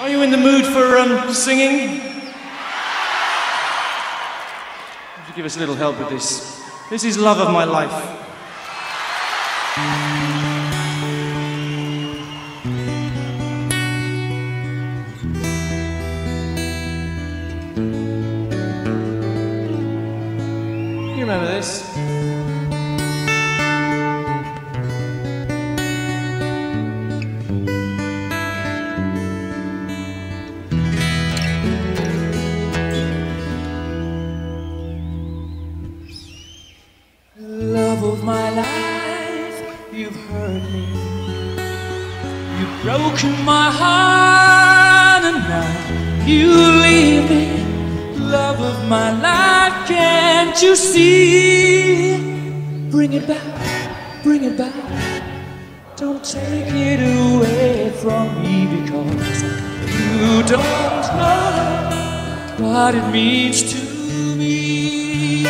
Are you in the mood for um, singing? Would you give us a little help with this? This is Love of My Life. You remember this? Me. You've broken my heart, and now you leave me. Love of my life, can't you see? Bring it back, bring it back. Don't take it away from me because you don't know what it means to me.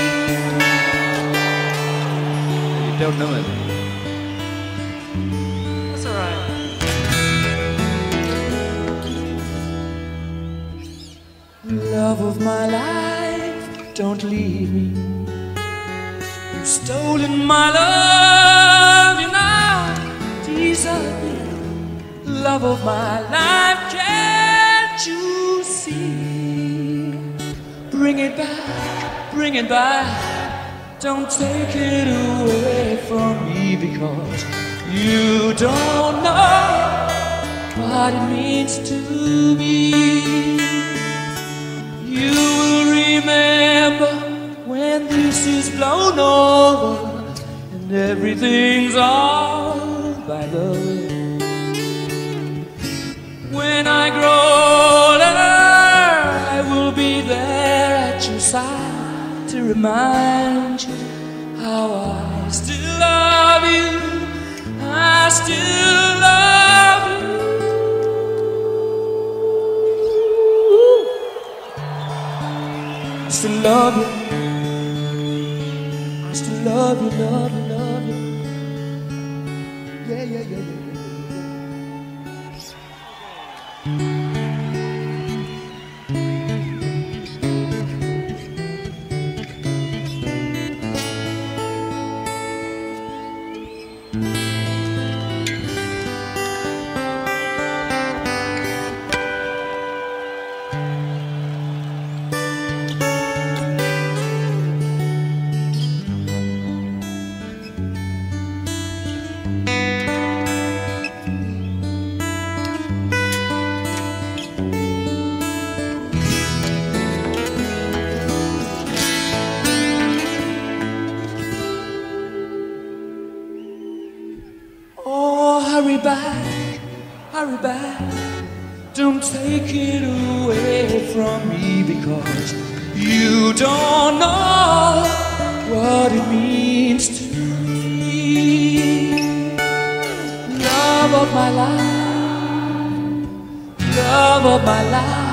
You don't know it. Love of my life, don't leave me. You've stolen my love, you now desert me. Love of my life, can't you see? Bring it back, bring it back. Don't take it away from me because you don't know what it means to over and everything's all by the way. When I grow older, I will be there at your side to remind you how I still love you. I still love you. I still love you. I still love you, love you, love you. Yeah, yeah, yeah, yeah. Oh, hurry back, hurry back. Don't take it away from me because you don't know what it means to me. Love of my life, love of my life.